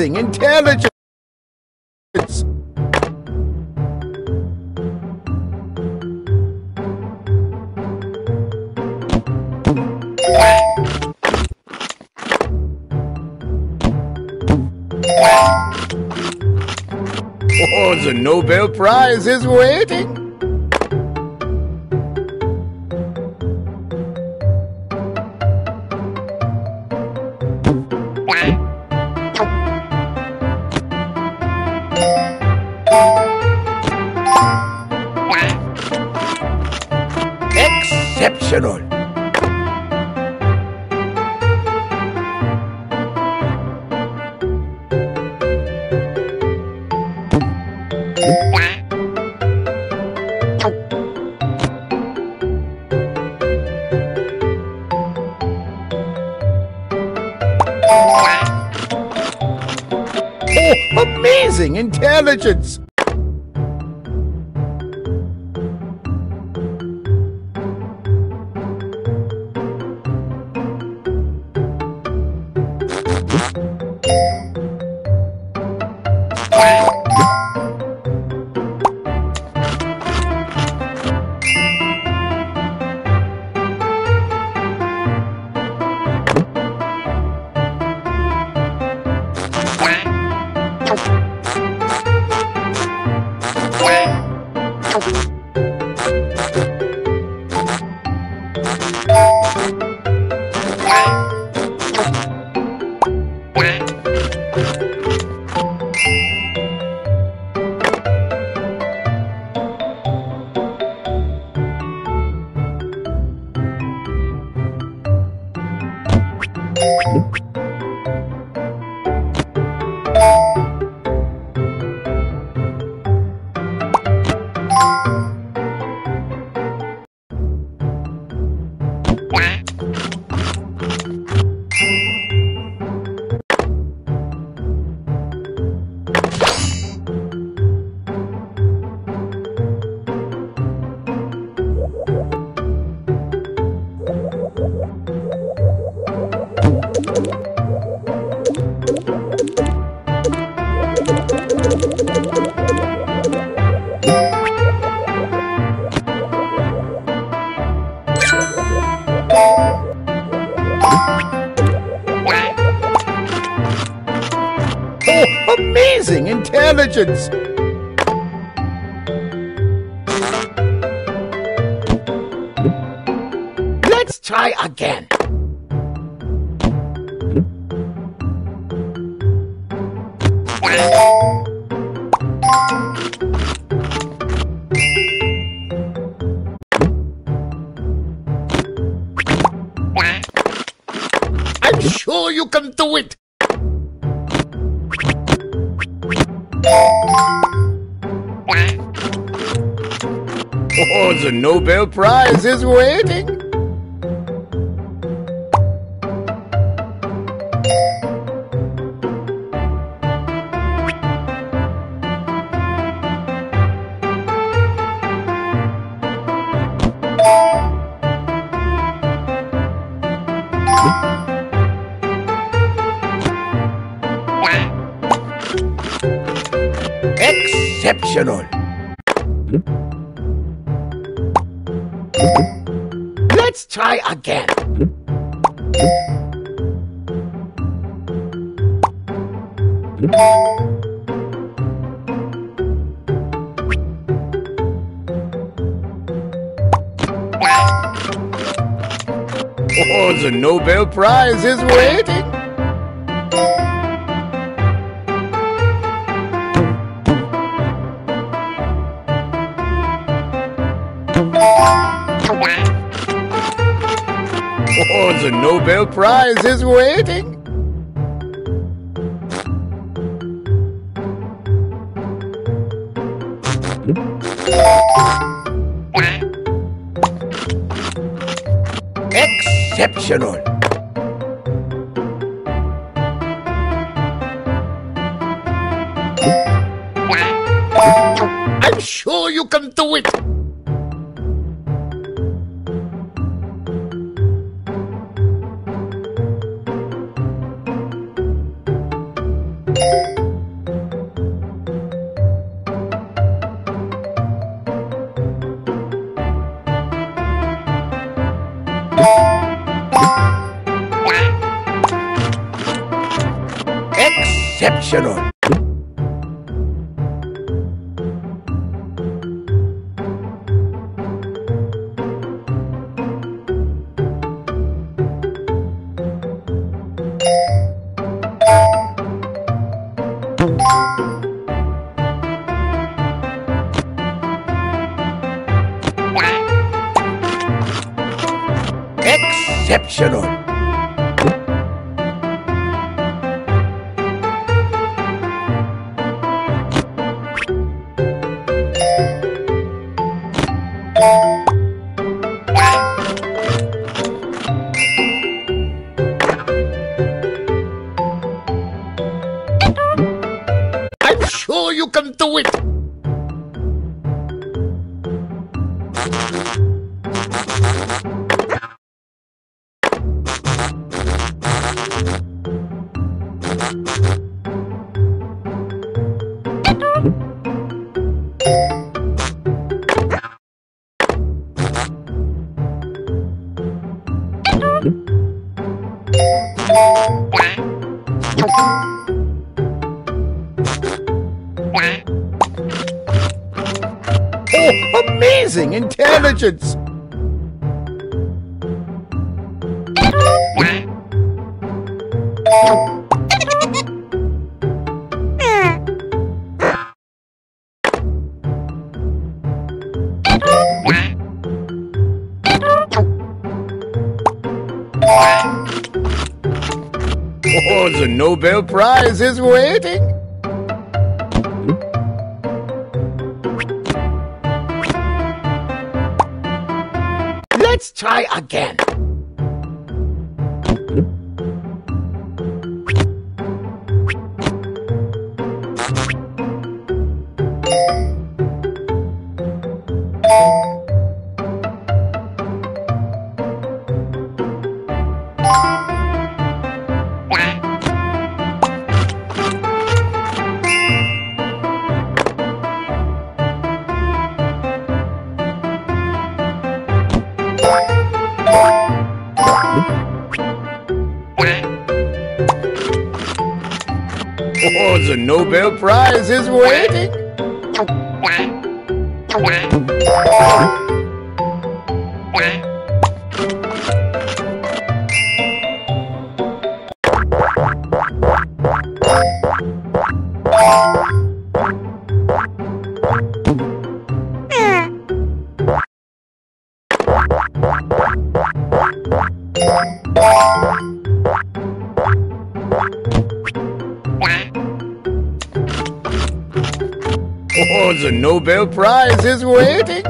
amazing intelligence! Oh, the Nobel Prize is waiting! Intelligence! Oh, amazing intelligence! Let's try again. Nobel Prize is waiting! Exceptional! Try again. Oh, the Nobel Prize is waiting. Oh, the Nobel Prize is waiting. Exceptional. Exceptional. Do it. Oh, the Nobel Prize is waiting. Try again. Oh, Prize is waiting. The Nobel Prize is waiting.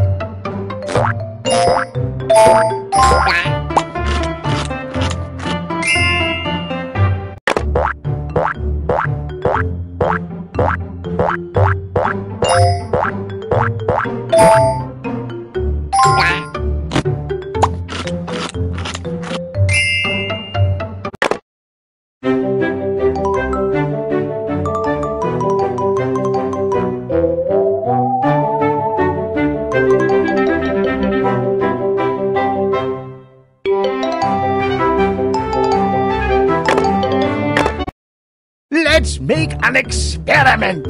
Let's make an experiment.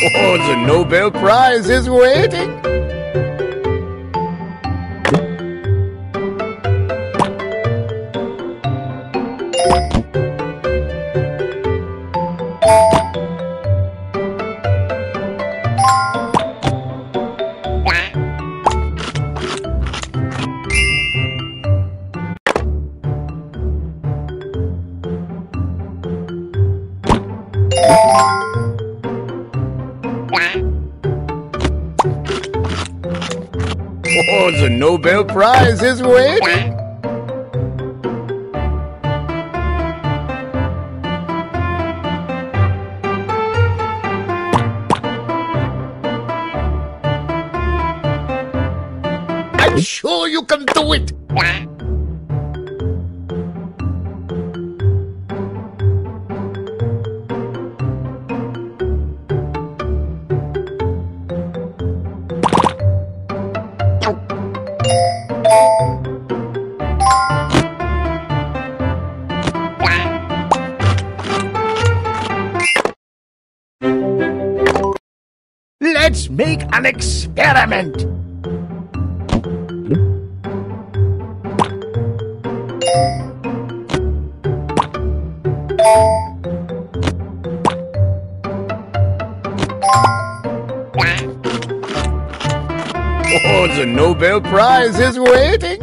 Oh, the Nobel Prize is waiting. Sure you can do it. Let's make an experiment. Oh, the Nobel Prize is waiting.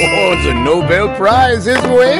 Oh, the Nobel Prize is waiting.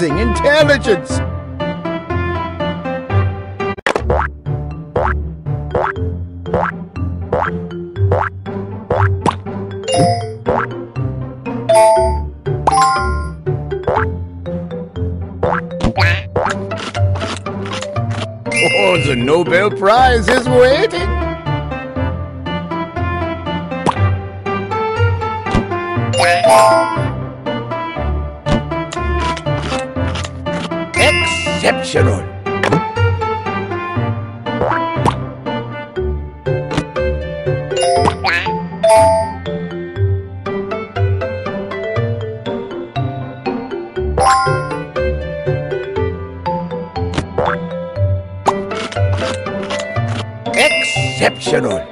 Amazing intelligence! Exceptional. Exceptional.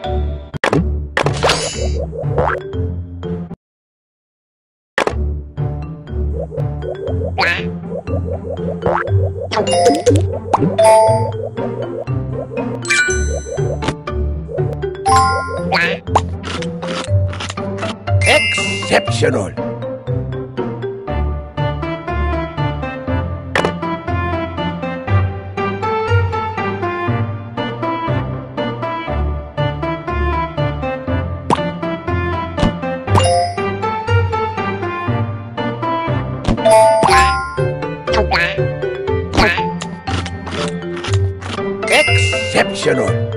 Exceptional.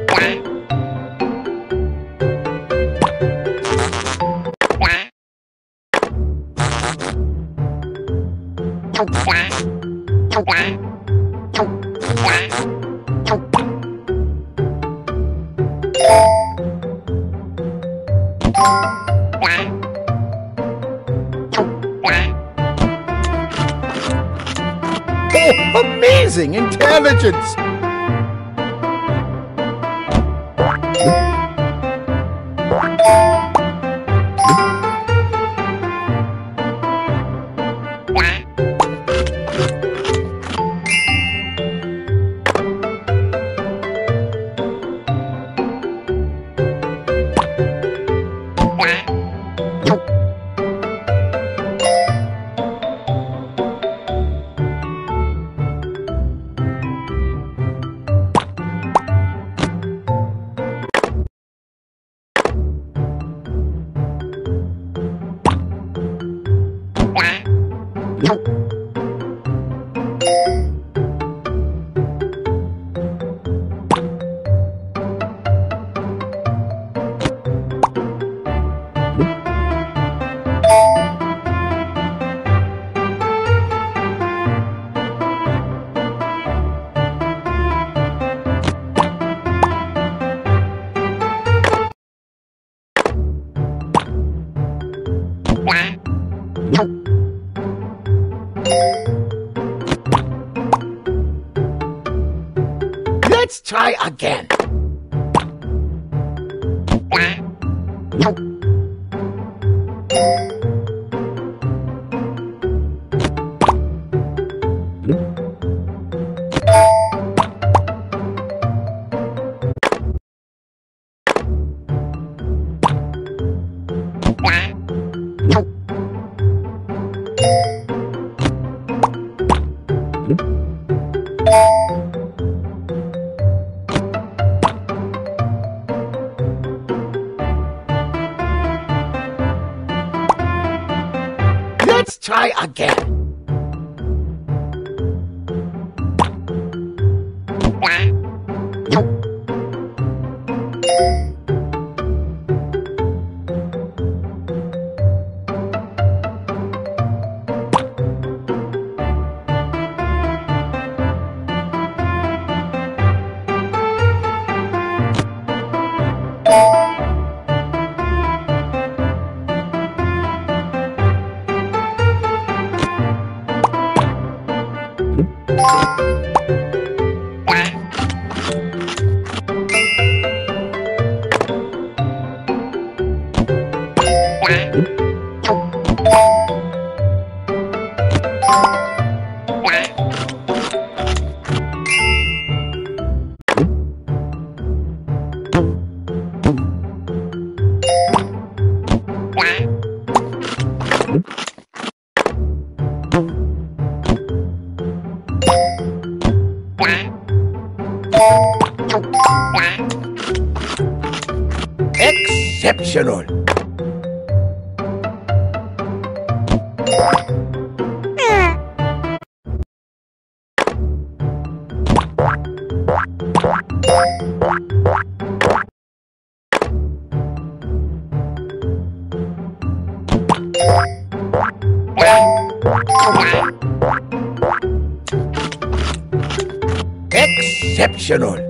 Exceptional.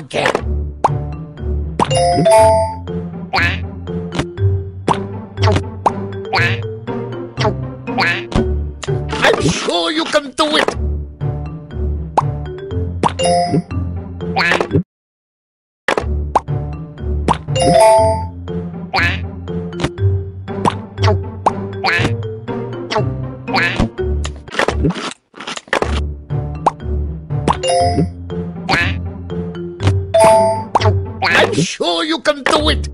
Again. I'm sure you can do it. I'm sure you can do it.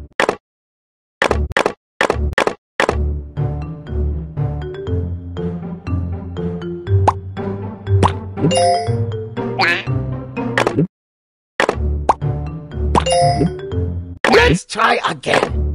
Let's try again.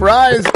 Prize